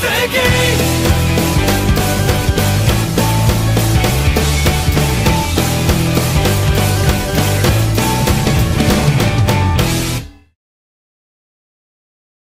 mistaken